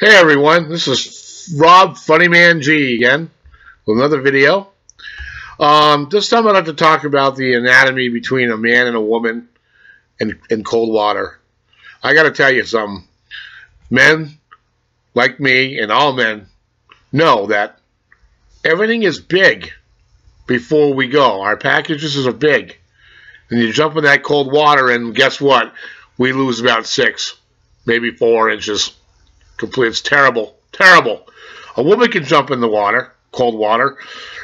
Hey everyone, this is Rob Funnyman G again with another video. Um, this time I'd like to talk about the anatomy between a man and a woman in, in cold water. I got to tell you something. Men, like me and all men, know that everything is big before we go. Our packages are big. And you jump in that cold water and guess what? We lose about six, maybe four inches complete. It's terrible, terrible. A woman can jump in the water, cold water,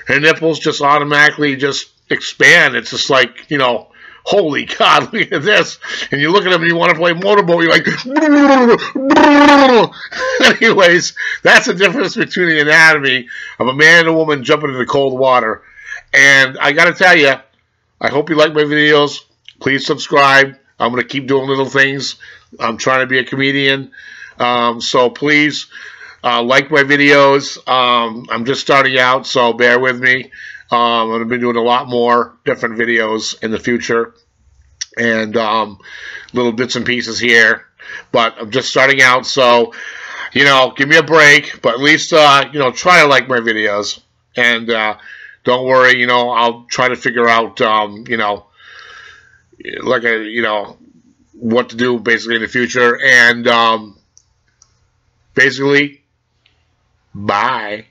her nipples just automatically just expand. It's just like you know, holy God, look at this. And you look at them and you want to play motorboat. You're like, anyways, that's the difference between the anatomy of a man and a woman jumping into cold water. And I got to tell you, I hope you like my videos. Please subscribe. I'm going to keep doing little things. I'm trying to be a comedian. Um, so please uh, like my videos. Um, I'm just starting out, so bear with me. Um, I'm going to be doing a lot more different videos in the future and um, little bits and pieces here. But I'm just starting out, so, you know, give me a break. But at least, uh, you know, try to like my videos. And uh, don't worry, you know, I'll try to figure out, um, you know, like a, you know, what to do basically in the future. And, um, basically, bye.